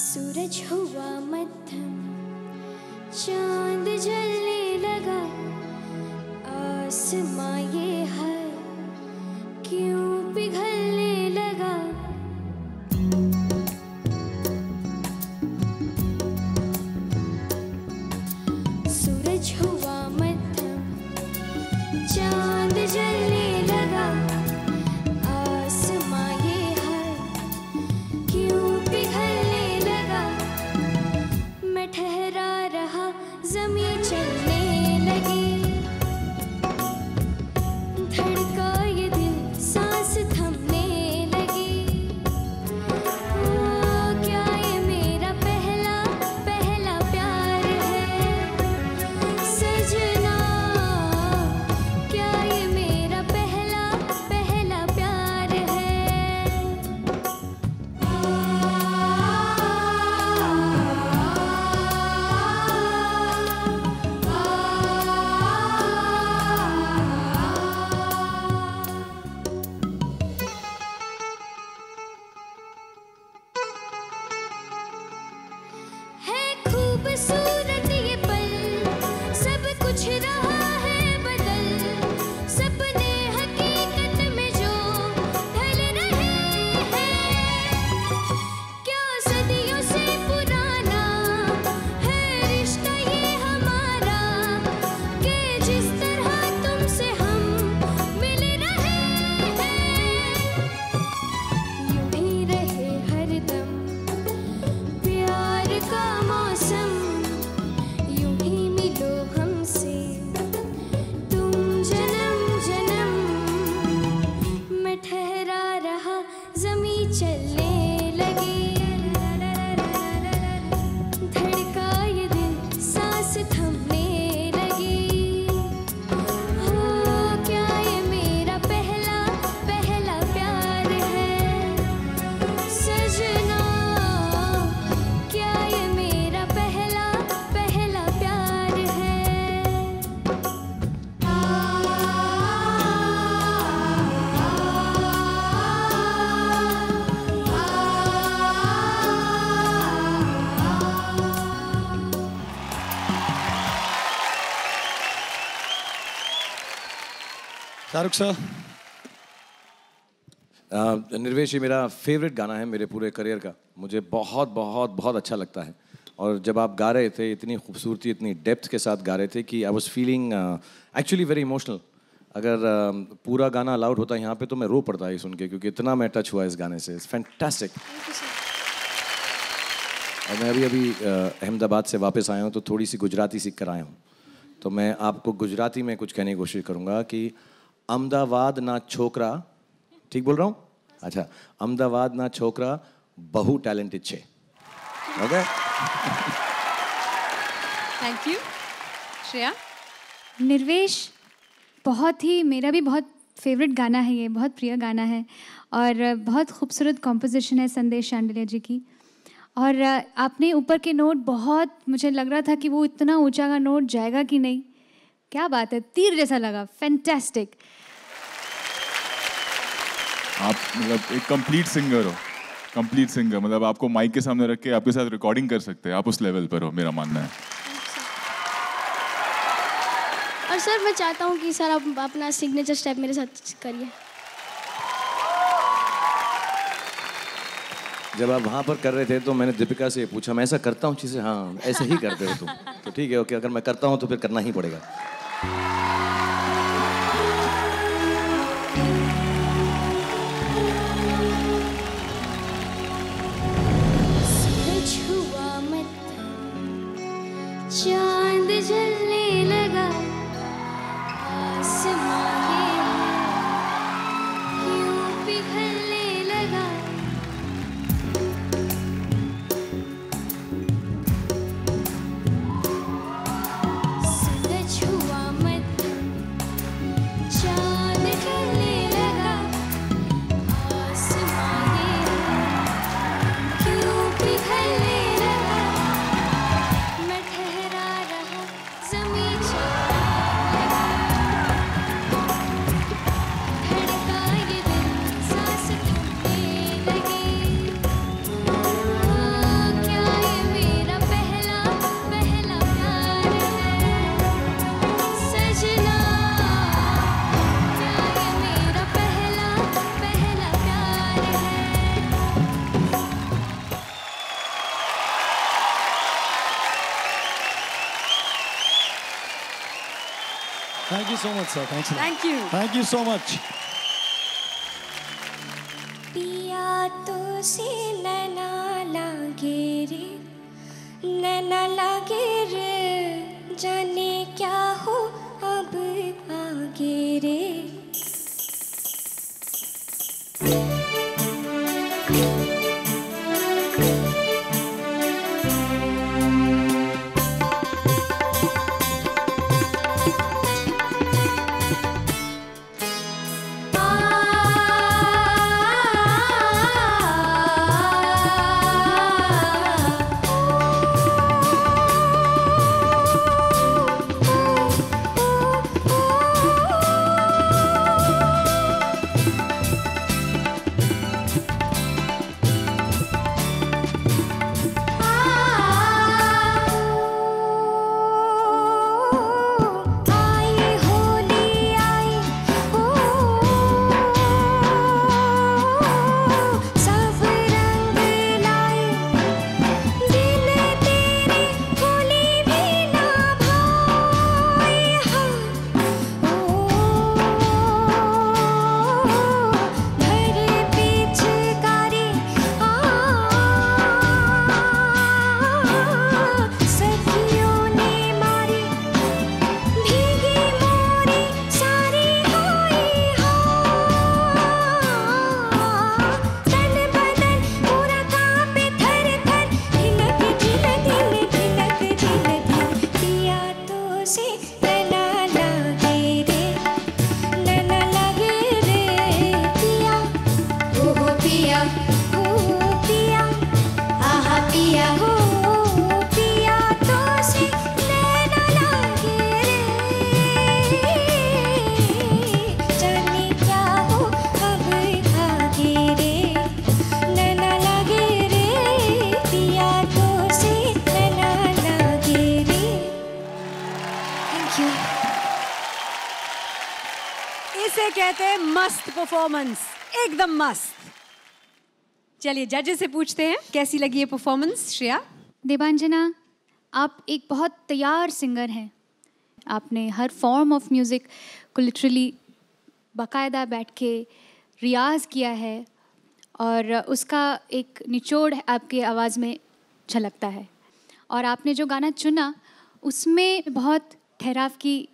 सूरज हुआ मध्यम चाँद जलने लगा आसमां शाहरुख सर। निर्वेश ये मेरा फेवरेट गाना है मेरे पूरे करियर का। मुझे बहुत बहुत बहुत अच्छा लगता है। और जब आप गा रहे थे इतनी खूबसूरती इतनी डेप्थ के साथ गा रहे थे कि I was feeling actually very emotional अगर uh, पूरा गाना अलाउड होता है यहाँ पे तो मैं रो पड़ता है सुन के क्योंकि इतना मैं टच हुआ इस गाने से। इट्स फैंटास्टिक और मैं अभी अभी अहमदाबाद से वापस आया हूँ तो थोड़ी सी गुजराती सीख कर आया हूँ। तो मैं आपको गुजराती में कुछ कहने की कोशिश करूँगा कि अहमदाबाद ना छोकरा ठीक बोल रहा हूँ? अच्छा अहमदाबाद ना छोकरा बहु टैलेंटेड छे। Okay thank you Shreya? Nirvesh बहुत ही मेरा भी बहुत फेवरेट गाना है ये बहुत प्रिय गाना है। और बहुत खूबसूरत कॉम्पोजिशन है संदेश शांडिल्या जी की। और आपने ऊपर के नोट बहुत मुझे लग रहा था कि वो इतना ऊँचा का नोट जाएगा कि नहीं। क्या बात है तीर जैसा लगा फैंटास्टिक आप मतलब एक कंप्लीट सिंगर हो। कंप्लीट सिंगर मतलब आपको माइक के सामने रख के आपके साथ रिकॉर्डिंग कर सकते हैं। आप उस लेवल पर हो मेरा मानना है। और सर मैं चाहता हूँ कि सर आप अपना सिग्नेचर स्टेप मेरे साथ करिए। जब आप वहाँ पर कर रहे थे तो मैंने दीपिका से पूछा मैं ऐसा करता हूँ चीज़ें? हाँ ऐसे ही करते हो तुम। तो ठीक है ओके अगर मैं करता हूँ तो फिर करना ही पड़ेगा। Thank you so much sir thanks Thank you. Thank you so much Piya तो से नैना लागे रे नैना लागे रे जाने क्या हो अब आगे रे। मस्त परफॉर्मेंस एकदम मस्त। चलिए जजेस से पूछते हैं, कैसी लगी ये परफॉर्मेंस श्रेया? देवांजना, आप एक बहुत तैयार सिंगर हैं। आपने हर फॉर्म ऑफ़ म्यूज़िक को लिटरली बाकायदा बैठ के रियाज किया है और उसका एक निचोड़ आपके आवाज़ में झलकता है। और आपने जो गाना चुना, उसमें बहुत ठहराव की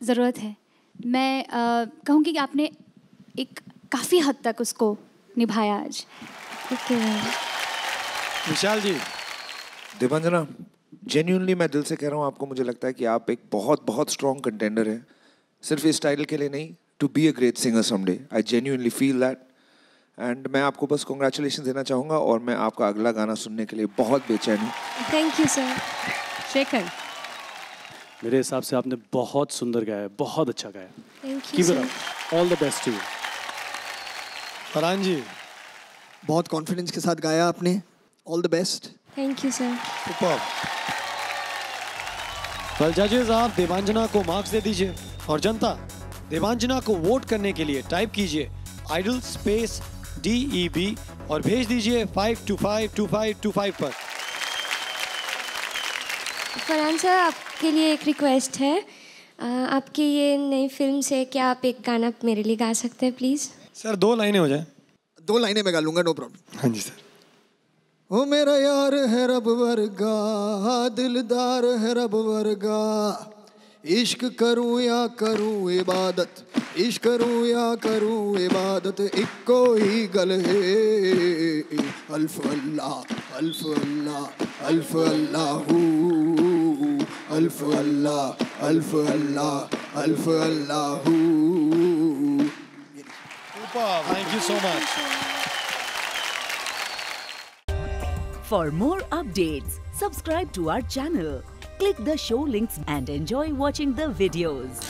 ज़रूरत है। मैं कहूँगी कि आपने एक काफ़ी हद तक उसको निभाया आज। ओके। विशाल जी। देवांजना जेन्यूनली मैं दिल से कह रहा हूँ आपको मुझे लगता है कि आप एक बहुत बहुत स्ट्रॉन्ग कंटेंडर हैं। सिर्फ़ इस टाइटल के लिए नहीं to be a great singer someday I genuinely feel that and मैं आपको बस कॉन्ग्रेचुलेशन देना चाहूँगा और मैं आपका अगला गाना सुनने के लिए बहुत बेचैन हूँ। थैंक यू सर शेखर मेरे हिसाब से आपने बहुत सुंदर गाया है बहुत अच्छा गाया thank you all the best to you Farhan ji बहुत कॉन्फिडेंस के साथ गाया आपने। All the best thank you sir well जजेस आप देवांजना को मार्क्स दे दीजिए और जनता देवांजना को वोट करने के लिए टाइप कीजिए idol space D E B और भेज दीजिए five two five two five two five पर। फरहान सर आपके लिए एक रिक्वेस्ट है। आपकी ये नई फ़िल्म से क्या आप एक गाना मेरे लिए गा सकते हैं प्लीज़ सर दो लाइनें हो जाए। दो लाइनें मैं गा लूँगा नो प्रॉब्लम हाँ जी सर। ओ मेरा यार है रब वर्गा दिलदार है रब वर्गा। इश्क करूँ या करूँ इबादत इश्क करूँ या करूँ इबादत इक्को ही गल है। अल्फ अल्लाह अल्फ अल्लाह अल्फ अल्लाहू अल्फ अल्लाह अल्फ अल्लाह अल्फ Allahu Thank you so much. For more updates, subscribe to our channel, click the show links and enjoy watching the videos.